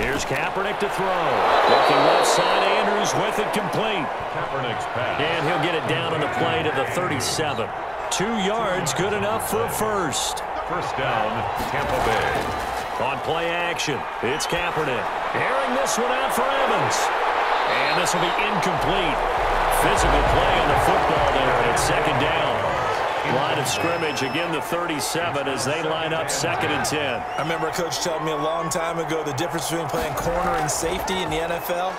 Here's Kaepernick to throw. Looking left side, Andrews with it complete. Kaepernick's pass. And he'll get it down on the play to the 37. Two yards, good enough for first. First down, Tampa Bay. On play action, it's Kaepernick. Airing this one out for Evans. And this will be incomplete. Physical play on the football there, and it's second down. Line of scrimmage, again the 37 as they line up second and 10. I remember a coach telling me a long time ago the difference between playing corner and safety in the NFL.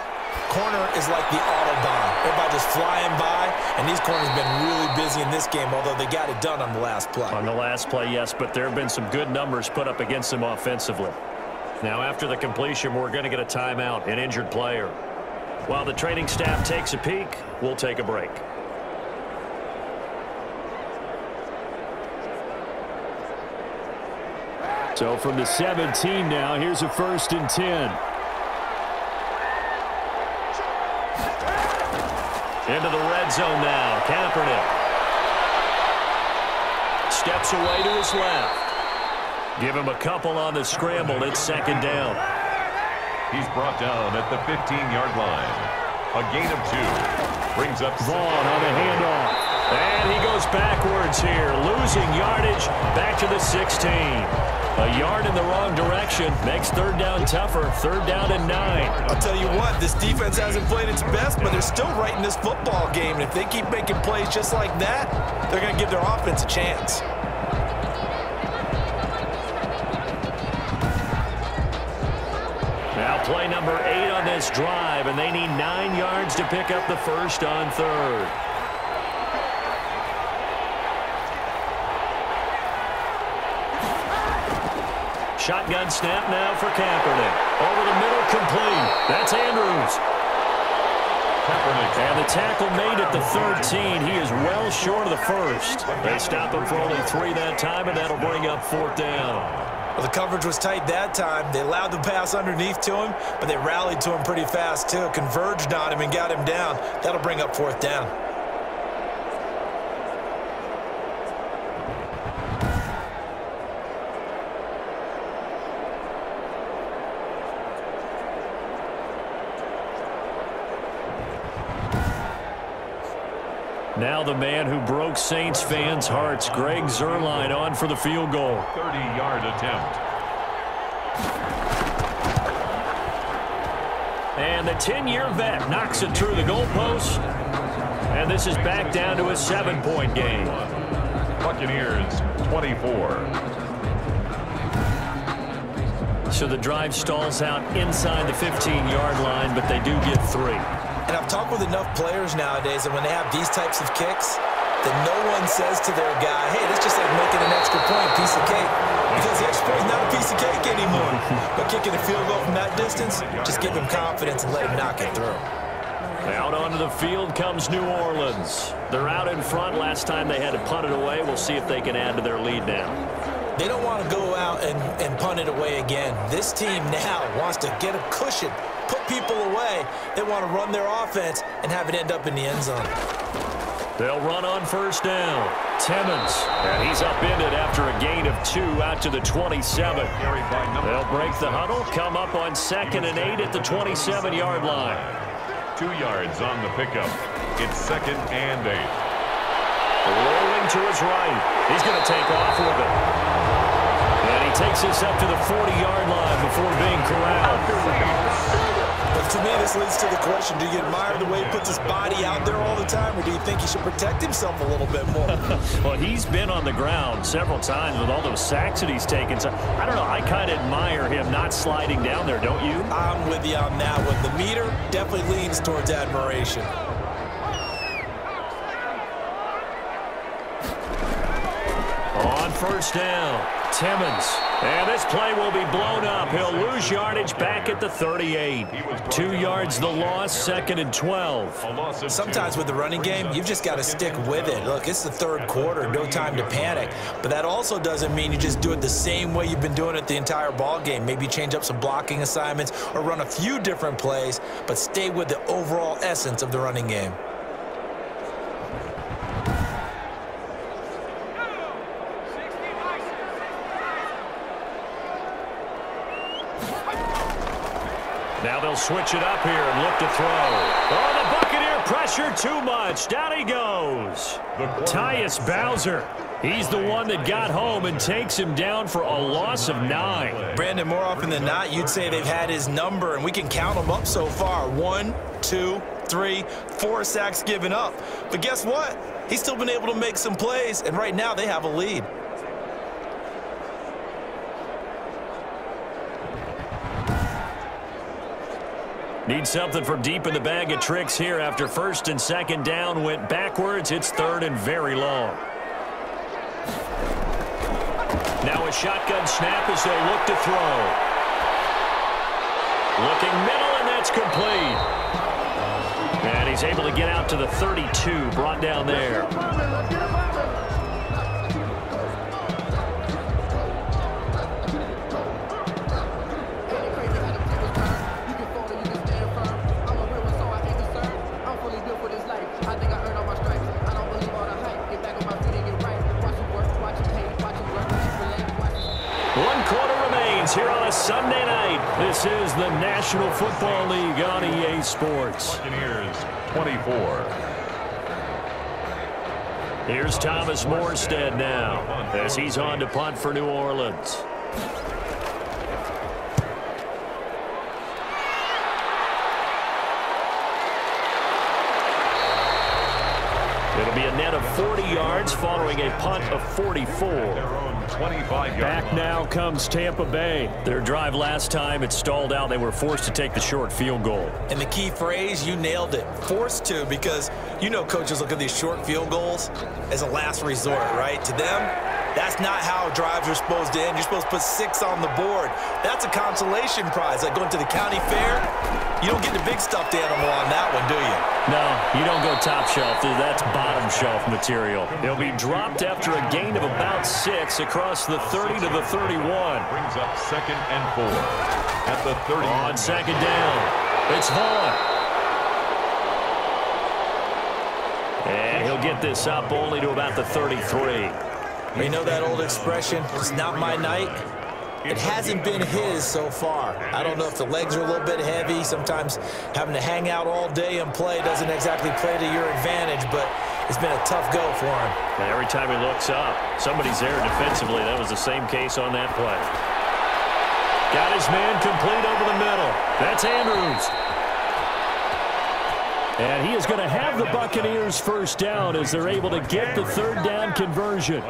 Corner is like the Autobahn. Everybody just flying by, and these corners have been really busy in this game, although they got it done on the last play. On the last play, yes, but there have been some good numbers put up against them offensively. Now, after the completion, we're going to get a timeout, an injured player. While the training staff takes a peek, we'll take a break. So from the 17 now, here's a first and 10. Into the red zone now. Kaepernick. Steps away to his left. Give him a couple on the scramble. It's second down. He's brought down at the 15-yard line. A gain of two. Brings up Vaughn on the handoff. And he goes backwards here, losing yardage back to the 16. A yard in the wrong direction makes third down tougher. Third down and nine. I'll tell you what, this defense hasn't played its best, but they're still right in this football game. And if they keep making plays just like that, they're going to give their offense a chance. Now play number eight on this drive, and they need nine yards to pick up the first on third. Shotgun snap now for Kaepernick. Over the middle, complete. That's Andrews. And the tackle made at the 13. He is well short of the first. They stop him for only three that time, and that'll bring up fourth down. Well, the coverage was tight that time. They allowed the pass underneath to him, but they rallied to him pretty fast, too. Converged on him and got him down. That'll bring up fourth down. Now the man who broke Saints fans' hearts, Greg Zuerlein, on for the field goal. 30-yard attempt. And the 10-year vet knocks it through the goalpost. And this is back down to a seven-point game. Buccaneers 24. So the drive stalls out inside the 15-yard line, but they do get three. And I've talked with enough players nowadays that when they have these types of kicks, that no one says to their guy, hey, that's just like making an extra point, piece of cake. Because the extra point is not a piece of cake anymore. but kicking a field goal from that distance, just give him confidence and let him knock it through. Out onto the field comes New Orleans. They're out in front. Last time they had to punt it away. We'll see if they can add to their lead now. They don't want to go out and, and punt it away again. This team now wants to get a cushion put people away. They want to run their offense and have it end up in the end zone. They'll run on first down. Timmons, and he's upended after a gain of two out to the 27. They'll break the huddle, come up on second and eight at the 27-yard line. Two yards on the pickup. It's second and eight. Rolling to his right. He's going to take off with it. And he takes this up to the 40-yard line before being corralled. To me, this leads to the question, do you admire the way he puts his body out there all the time, or do you think he should protect himself a little bit more? well, he's been on the ground several times with all those sacks that he's taken. So, I don't know, I kind of admire him not sliding down there, don't you? I'm with you on that one. The meter definitely leans towards admiration. On first down, Timmons. And this play will be blown up. He'll lose yardage back at the 38. Two yards the loss, second and 12. Sometimes with the running game, you've just got to stick with it. Look, it's the third quarter, no time to panic. But that also doesn't mean you just do it the same way you've been doing it the entire ball game. Maybe change up some blocking assignments or run a few different plays, but stay with the overall essence of the running game. Switch it up here and look to throw. Oh, the Buccaneer pressure too much. Down he goes. The Tyus Bowser. He's the one that got home and takes him down for a loss of nine. Brandon, more often than not, you'd say they've had his number, and we can count them up so far. One, two, three, four sacks given up. But guess what? He's still been able to make some plays, and right now they have a lead. Need something from deep in the bag of tricks here after first and second down went backwards. It's third and very long. Now a shotgun snap as they look to throw. Looking middle, and that's complete. And he's able to get out to the 32, brought down there. This is the National Football League on EA Sports. Buccaneers 24. Here's Thomas Morstead now as he's on to punt for New Orleans. It'll be a net of 40 yards following a punt of 44. 25 Back now comes Tampa Bay. Their drive last time, it stalled out. They were forced to take the short field goal. And the key phrase, you nailed it. Forced to because you know coaches look at these short field goals as a last resort, right? To them, that's not how drives are supposed to end. You're supposed to put six on the board. That's a consolation prize. Like going to the county fair, you don't get the big stuffed animal on that one, do you? No, you don't go top shelf. That's bottom shelf material. They'll be dropped after a gain of about six across the 30 to the 31. Brings up second and four at the 30. On second down, it's Vaughn. And he'll get this up only to about the 33. You know that old expression, it's not my night? It hasn't been his so far. I don't know if the legs are a little bit heavy. Sometimes having to hang out all day and play doesn't exactly play to your advantage, but it's been a tough go for him. And every time he looks up, somebody's there defensively. That was the same case on that play. Got his man complete over the middle. That's Andrews. And he is going to have the Buccaneers first down as they're able to get the third down conversion.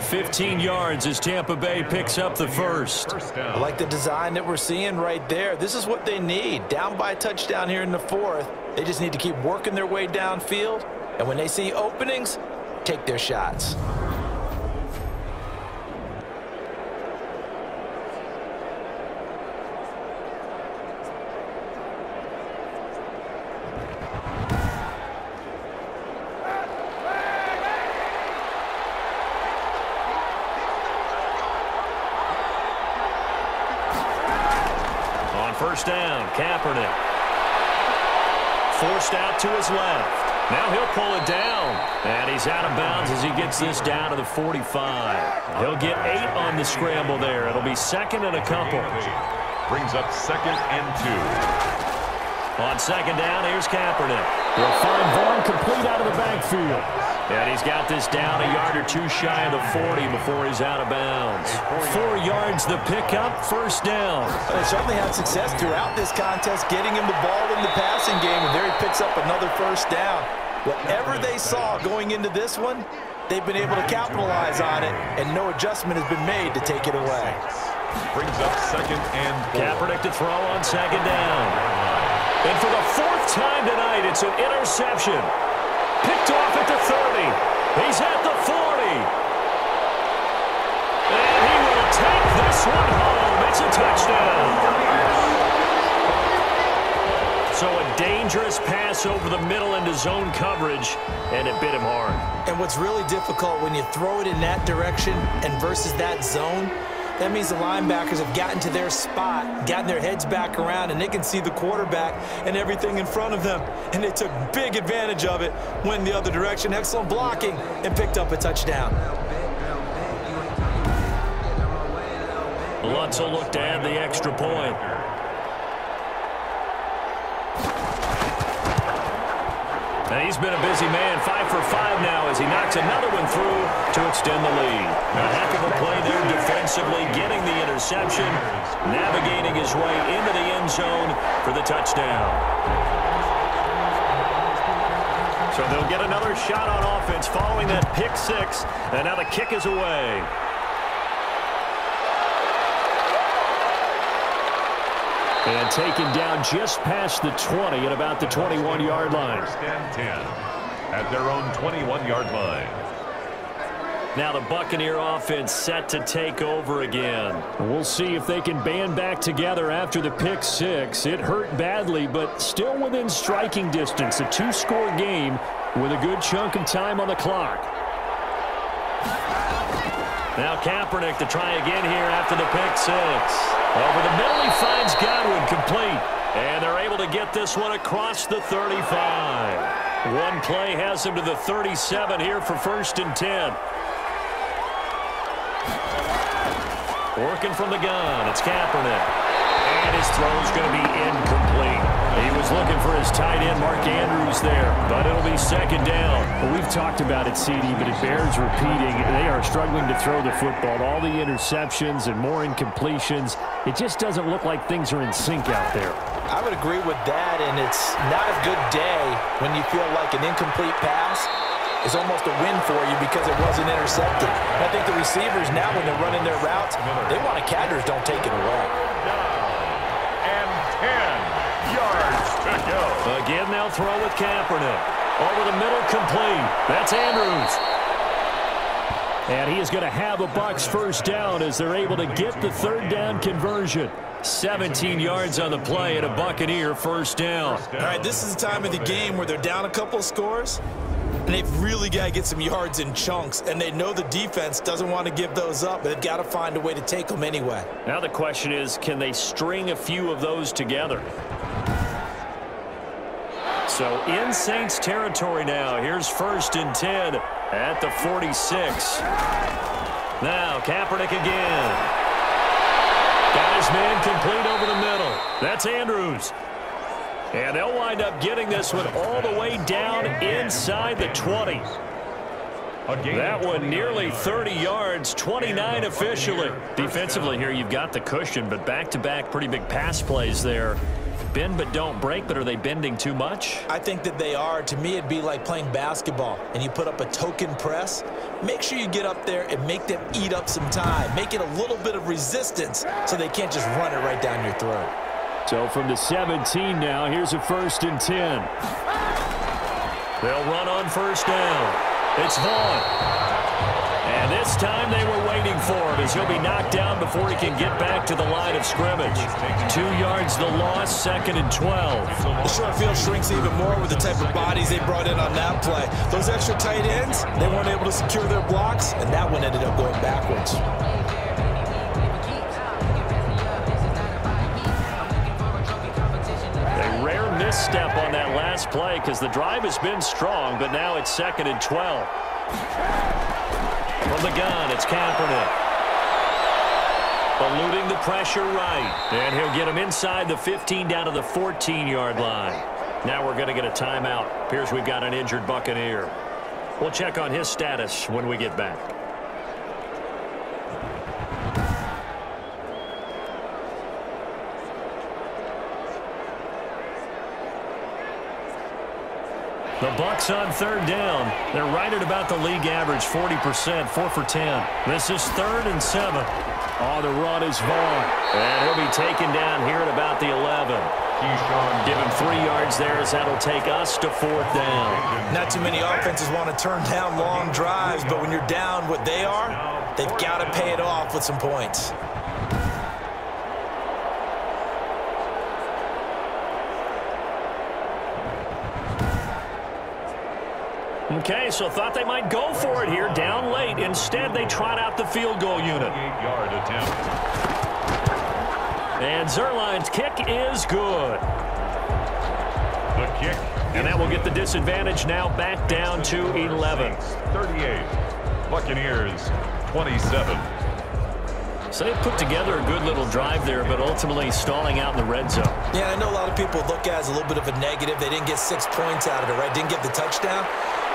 15 yards as Tampa Bay picks up the first. I like the design that we're seeing right there. This is what they need. Down by a touchdown here in the fourth. They just need to keep working their way downfield. And when they see openings, take their shots. first down. Kaepernick. Forced out to his left. Now he'll pull it down. And he's out of bounds as he gets this down to the 45. He'll get eight on the scramble there. It'll be second and a couple. Brings up second and two. On second down, here's Kaepernick. They'll find Vaughn complete out of the backfield. And he's got this down a yard or two shy of the 40 before he's out of bounds. Four yards the pickup, first down. They certainly had success throughout this contest getting him the ball in the passing game, and there he picks up another first down. Whatever they saw going into this one, they've been able to capitalize on it, and no adjustment has been made to take it away. Brings up second and four. Kaepernick to throw on second down. And for the fourth time tonight, it's an interception. The 30. He's at the 40. And he will take this one home. It's a touchdown. So a dangerous pass over the middle into zone coverage, and it bit him hard. And what's really difficult when you throw it in that direction and versus that zone that means the linebackers have gotten to their spot, gotten their heads back around, and they can see the quarterback and everything in front of them. And they took big advantage of it, went the other direction, excellent blocking, and picked up a touchdown. Lutz looked to add the extra point. And he's been a busy man, five for five now as he knocks another one through to extend the lead. A heck of a play there defensively, getting the interception, navigating his way into the end zone for the touchdown. So they'll get another shot on offense following that pick six, and now the kick is away. And taken down just past the 20 at about the 21-yard line. First and 10 at their own 21-yard line. Now the Buccaneer offense set to take over again. We'll see if they can band back together after the pick six. It hurt badly, but still within striking distance. A two-score game with a good chunk of time on the clock. Now Kaepernick to try again here after the pick six. Over the middle, he finds Godwin complete. And they're able to get this one across the 35. One play has him to the 37 here for first and 10. Working from the gun, it's Kaepernick. And his throw's going to be incomplete. He was looking for his tight end, Mark Andrews, there, but it'll be second down. Well, we've talked about it, CD, but it bears repeating. They are struggling to throw the football. All the interceptions and more incompletions. It just doesn't look like things are in sync out there. I would agree with that, and it's not a good day when you feel like an incomplete pass is almost a win for you because it wasn't intercepted. I think the receivers now, when they're running their routes, they want to catchers don't take it away. And 10 yards to go. Again, they'll throw with Kaepernick. Over the middle, complete. That's Andrews. And he is going to have a Bucks first down as they're able to get the third down conversion. 17 yards on the play and a Buccaneer first down. All right, this is the time of the game where they're down a couple scores, and they've really got to get some yards in chunks, and they know the defense doesn't want to give those up, but they've got to find a way to take them anyway. Now the question is, can they string a few of those together? So in Saints territory now. Here's first and 10 at the 46. Now Kaepernick again. Got his man complete over the middle. That's Andrews. And they'll wind up getting this one all the way down inside the 20. That one nearly 30 yards, 29 officially. Defensively here, you've got the cushion, but back-to-back -back pretty big pass plays there. Bend but don't break, but are they bending too much? I think that they are. To me, it'd be like playing basketball, and you put up a token press. Make sure you get up there and make them eat up some time. Make it a little bit of resistance so they can't just run it right down your throat. So from the 17 now, here's a first and 10. They'll run on first down. It's Vaughn. And this time they were waiting for him as he'll be knocked down before he can get back to the line of scrimmage. Two yards the loss, second and 12. The short field shrinks even more with the type of bodies they brought in on that play. Those extra tight ends, they weren't able to secure their blocks, and that one ended up going backwards. Misstep on that last play because the drive has been strong, but now it's second and 12. From the gun, it's Kaepernick. Eluding the pressure right. And he'll get him inside the 15 down to the 14-yard line. Now we're going to get a timeout. Appears we've got an injured Buccaneer. We'll check on his status when we get back. The Bucks on third down. They're right at about the league average, 40%, 4 for 10. This is third and 7. Oh, the run is Vaughn. And he'll be taken down here at about the 11. Give him three yards there as that'll take us to fourth down. Not too many offenses want to turn down long drives, but when you're down what they are, they've got to pay it off with some points. Okay, so thought they might go for it here, down late. Instead, they trot out the field goal unit. Yard attempt. And Zuerlein's kick is good. The kick. And that will get the disadvantage now back down to 11. 38. Buccaneers 27. So they put together a good little drive there, but ultimately stalling out in the red zone. Yeah, I know a lot of people look at it as a little bit of a negative. They didn't get six points out of it, right? Didn't get the touchdown.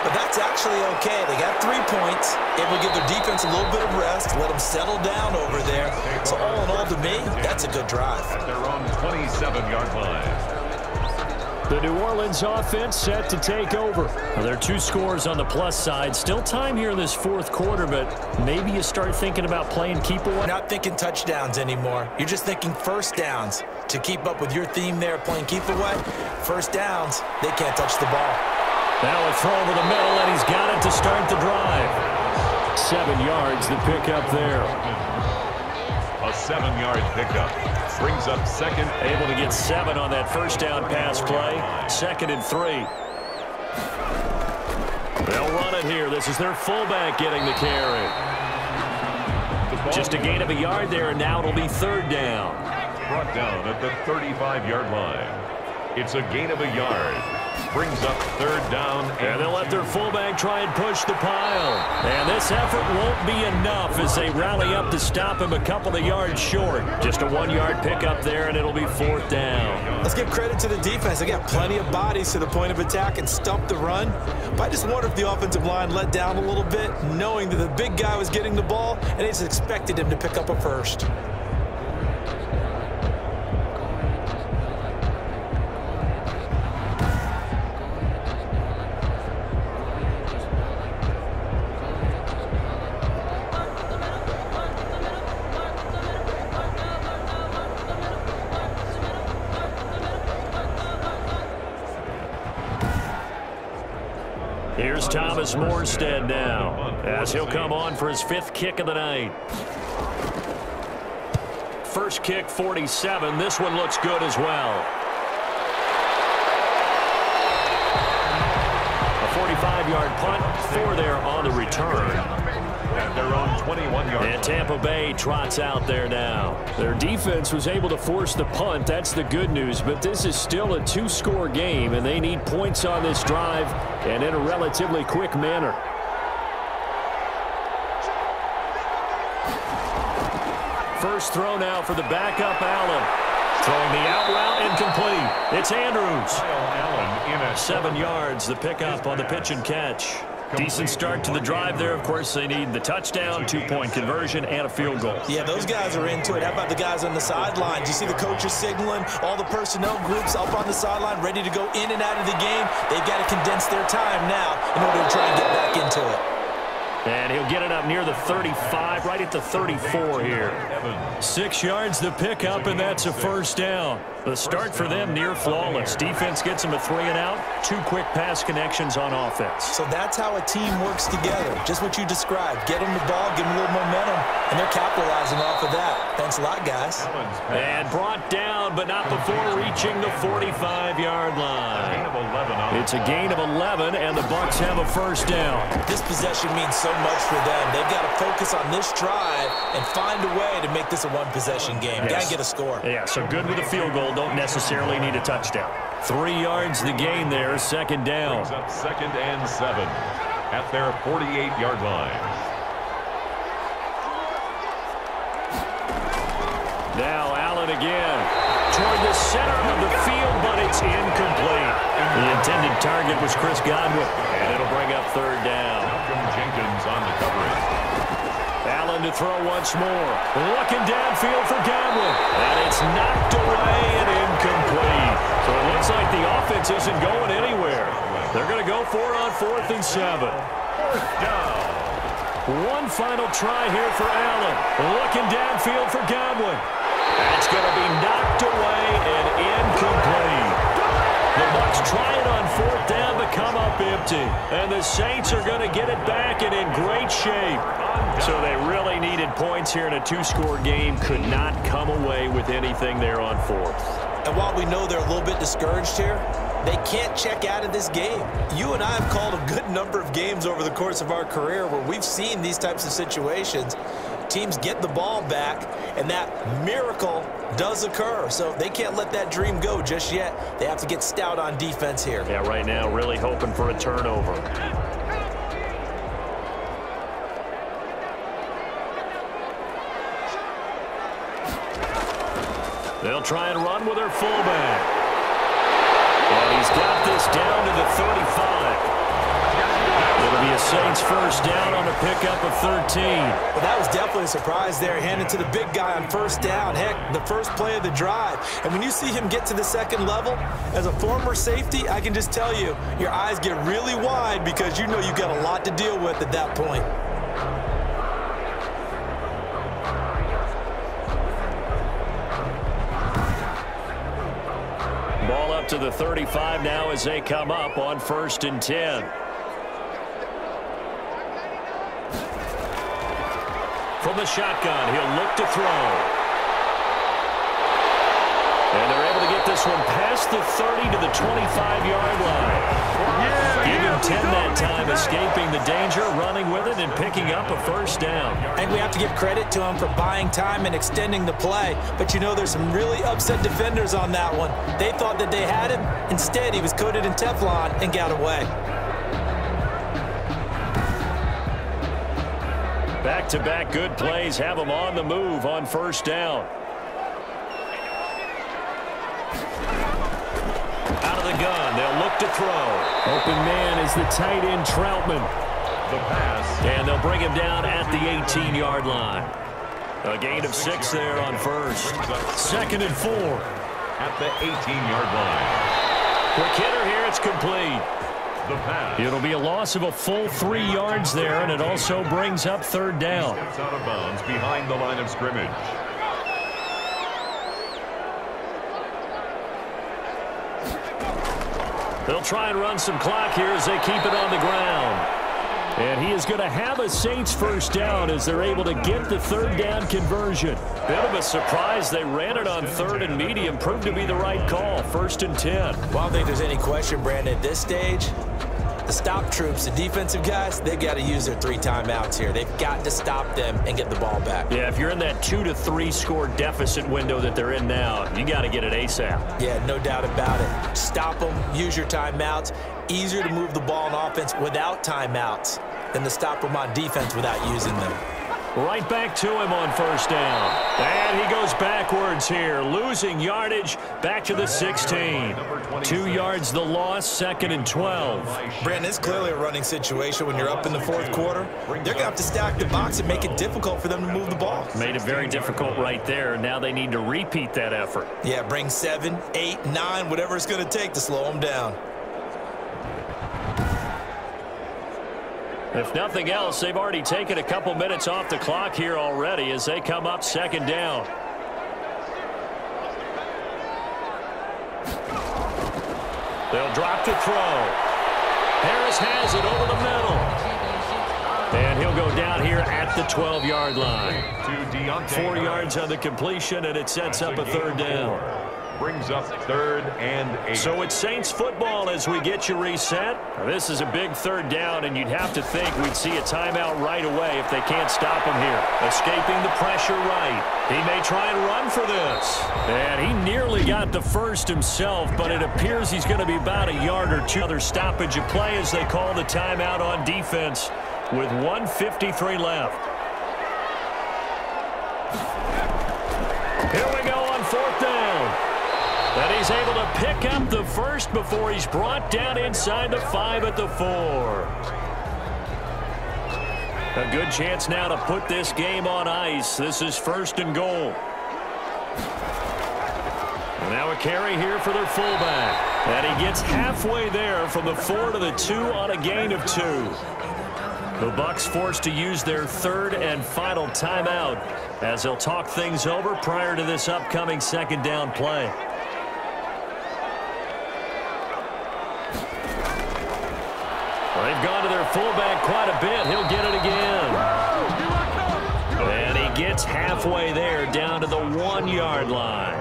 But that's actually okay. They got three points. It will give their defense a little bit of rest, let them settle down over there. So all in all, to me, that's a good drive. At their own 27-yard line. The New Orleans offense set to take over. Well, there are two scores on the plus side. Still time here in this fourth quarter, but maybe you start thinking about playing keep away. Not thinking touchdowns anymore. You're just thinking first downs. To keep up with your theme there, playing keep away, first downs, they can't touch the ball. Now a throw over the middle, and he's got it to start the drive. Seven yards, the pickup there. A seven-yard pickup. Brings up second. Able to get seven on that first down pass play. Second and three. They'll run it here. This is their fullback getting the carry. Just a gain of a yard there, and now it'll be third down. Brought down at the 35-yard line. It's a gain of a yard. Brings up third down. And they'll let their fullback try and push the pile. And this effort won't be enough as they rally up to stop him a couple of yards short. Just a one-yard pickup there, and it'll be fourth down. Let's give credit to the defense. They got plenty of bodies to the point of attack and stump the run. But I just wonder if the offensive line let down a little bit, knowing that the big guy was getting the ball, and they just expected him to pick up a first. He'll come on for his fifth kick of the night. First kick, 47. This one looks good as well. A 45-yard punt, four there on the return. Their own 21-yard And Tampa Bay trots out there now. Their defense was able to force the punt. That's the good news. But this is still a two-score game, and they need points on this drive and in a relatively quick manner. First throw now for the backup Allen. Throwing the out route incomplete. It's Andrews. Allen in at Seven yards, the pickup on the pitch and catch. Decent start to the drive there. Of course, they need the touchdown, two-point conversion, and a field goal. Yeah, those guys are into it. How about the guys on the sidelines? You see the coaches signaling, all the personnel groups up on the sideline, ready to go in and out of the game. They've got to condense their time now in order to try and get back into it. And he'll get it up near the 35, right at the 34 here. Six yards the pickup, and that's a first down. The start for them near flawless. Defense gets them a three and out. Two quick pass connections on offense. So that's how a team works together. Just what you described. Get them the ball, give them a little momentum, and they're capitalizing off of that. Thanks a lot, guys. And brought down, but not before reaching the 45-yard line. of 11 on It's a gain of 11, and the Bucks have a first down. This possession means so much for them. They've got to focus on this drive and find a way to make this a one-possession game. Got to get a score. Yeah, so good with a field goal. Don't necessarily need a touchdown. Three yards the gain there, second down. Brings up second and seven at their 48-yard line. Now Allen again. Toward the center of the field, but it's incomplete. The intended target was Chris Godwin, and it'll bring up third down. Malcolm Jenkins on the coverage. Allen to throw once more. Looking downfield for Godwin. And it's knocked away and incomplete. So it looks like the offense isn't going anywhere. They're going to go for on fourth and seven. Fourth down. One final try here for Allen. Looking downfield for Godwin. That's going to be knocked away and incomplete. The Bucks try it on fourth down but come up empty. And the Saints are going to get it back and in great shape. So they really needed points here in a two-score game. Could not come away with anything there on fourth. And while we know they're a little bit discouraged here, they can't check out of this game. You and I have called a good number of games over the course of our career where we've seen these types of situations. Teams get the ball back, and that miracle does occur. So they can't let that dream go just yet. They have to get stout on defense here. Yeah, right now really hoping for a turnover. They'll try and run with their fullback. And he's got this down to the 35. A Saints first down on a pickup of 13. Well, that was definitely a surprise there, handed to the big guy on first down. Heck, the first play of the drive. And when you see him get to the second level, as a former safety, I can just tell you, your eyes get really wide because you know you've got a lot to deal with at that point. Ball up to the 35 now as they come up on first and 10. From the shotgun, he'll look to throw. And they're able to get this one past the 30 to the 25-yard line. Give him 10 that time, escaping the danger, running with it, and picking up a first down. And we have to give credit to him for buying time and extending the play. But you know there's some really upset defenders on that one. They thought that they had him. Instead, he was coated in Teflon and got away. Back-to-back -back good plays have them on the move on first down. Out of the gun, they'll look to throw. Open man is the tight end Trautman. The pass. And they'll bring him down at the 18-yard line. A gain of six there on first. Second and four. At the 18-yard line. Quick hitter here, it's complete. The pass. It'll be a loss of a full three yards there, and it also brings up third down. Steps out of bounds behind the line of scrimmage. They'll try and run some clock here as they keep it on the ground. And he is going to have a Saints first down as they're able to get the third down conversion. Bit of a surprise. They ran it on third and medium. Proved to be the right call. First and 10. Well, I don't think there's any question, Brandon, at this stage, the stop troops, the defensive guys, they've got to use their three timeouts here. They've got to stop them and get the ball back. Yeah, if you're in that two to three score deficit window that they're in now, you got to get it ASAP. Yeah, no doubt about it. Stop them, use your timeouts. Easier to move the ball on offense without timeouts than to stop them on defense without using them. Right back to him on first down. And he goes backwards here, losing yardage back to the 16. Two yards the loss, second and 12. Brandon, it's clearly a running situation when you're up in the fourth quarter. They're going to have to stack the box and make it difficult for them to move the ball. Made it very difficult right there. Now they need to repeat that effort. Yeah, bring seven, eight, nine, whatever it's going to take to slow them down. If nothing else, they've already taken a couple minutes off the clock here already as they come up second down. They'll drop to throw. Harris has it over the middle. And he'll go down here at the 12-yard line. Four yards on the completion, and it sets up a third down brings up third and eight. So it's Saints football as we get you reset. Now, this is a big third down, and you'd have to think we'd see a timeout right away if they can't stop him here. Escaping the pressure right. He may try and run for this. And he nearly got the first himself, but it appears he's going to be about a yard or two. Other stoppage of play as they call the timeout on defense with 153 left. Here we go on fourth down. And he's able to pick up the first before he's brought down inside the five at the four. A good chance now to put this game on ice. This is first and goal. And now a carry here for their fullback. And he gets halfway there from the four to the two on a gain of two. The Bucks forced to use their third and final timeout as they'll talk things over prior to this upcoming second down play. They've gone to their fullback quite a bit. He'll get it again. And he gets halfway there down to the one-yard line.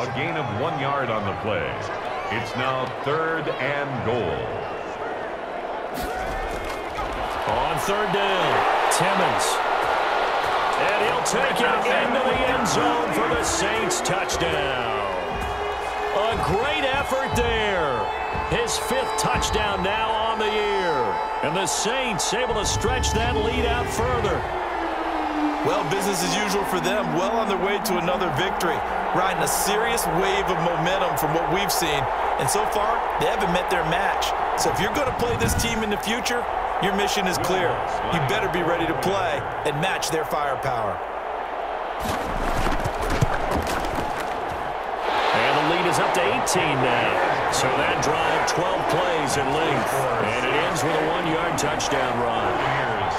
A gain of one yard on the play. It's now third and goal. On third down, Timmons. And he'll take it into the end zone for the Saints touchdown. A great effort there. His fifth touchdown now on the year. And the Saints able to stretch that lead out further. Well, business as usual for them. Well on their way to another victory. Riding a serious wave of momentum from what we've seen. And so far, they haven't met their match. So if you're going to play this team in the future, your mission is clear. You better be ready to play and match their firepower. Is up to 18 now. So that drive, 12 plays in length. And it ends with a one-yard touchdown run. Here's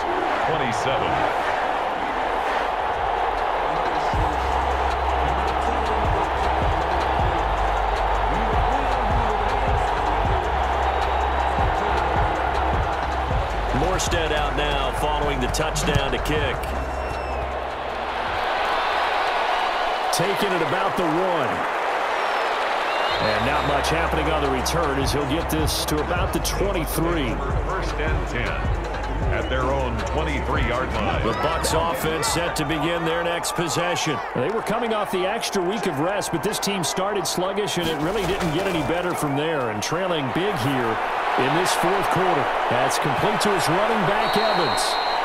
27. Morstead out now following the touchdown to kick. Taking it about the one. And not much happening on the return as he'll get this to about the 23. First and 10 at their own 23-yard line. The Bucks offense set to begin their next possession. They were coming off the extra week of rest, but this team started sluggish, and it really didn't get any better from there. And trailing big here in this fourth quarter. That's complete to his running back, Evans.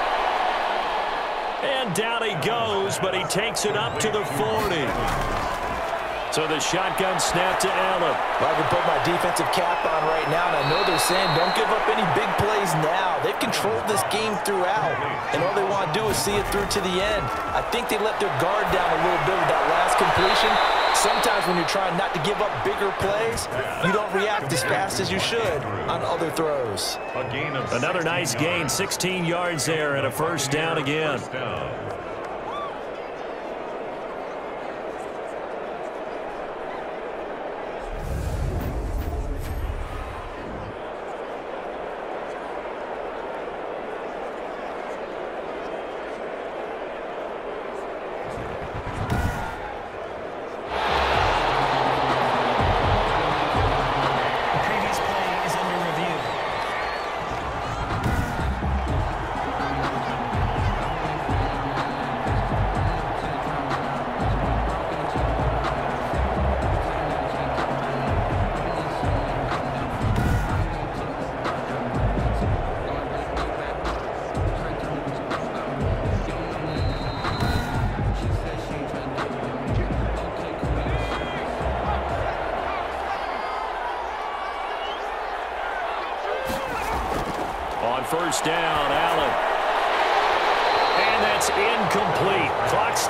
And down he goes, but he takes it up to the 40. So the shotgun snap to Allen. Well, I can put my defensive cap on right now, and I know they're saying don't give up any big plays now. They've controlled this game throughout, and all they want to do is see it through to the end. I think they let their guard down a little bit with that last completion. Sometimes when you're trying not to give up bigger plays, you don't react as fast as you should on other throws. Another nice gain, 16 yards there and a first down again.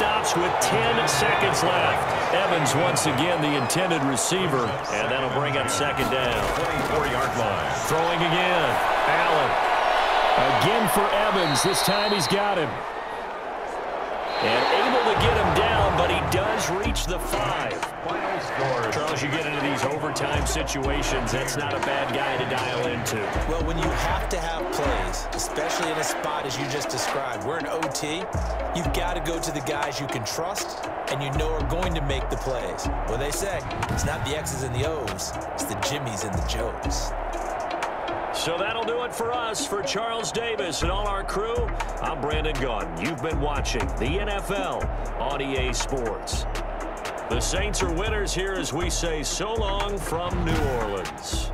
Stops with 10 seconds left. Evans once again the intended receiver, and that'll bring up second down. 24-yard line. Throwing again. Allen. Again for Evans. This time he's got him. And able to get him down, but he does reach the five. Charles, you get into these overtime situations, that's not a bad guy to dial into. Well, when you have to have plays, especially in a spot as you just described, we're in OT, you've got to go to the guys you can trust and you know are going to make the plays. Well, they say it's not the X's and the O's, it's the Jimmies and the Joes. So that'll do it for us. For Charles Davis and all our crew, I'm Brandon Gaudin. You've been watching the NFL on EA Sports. The Saints are winners here as we say so long from New Orleans.